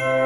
Bye.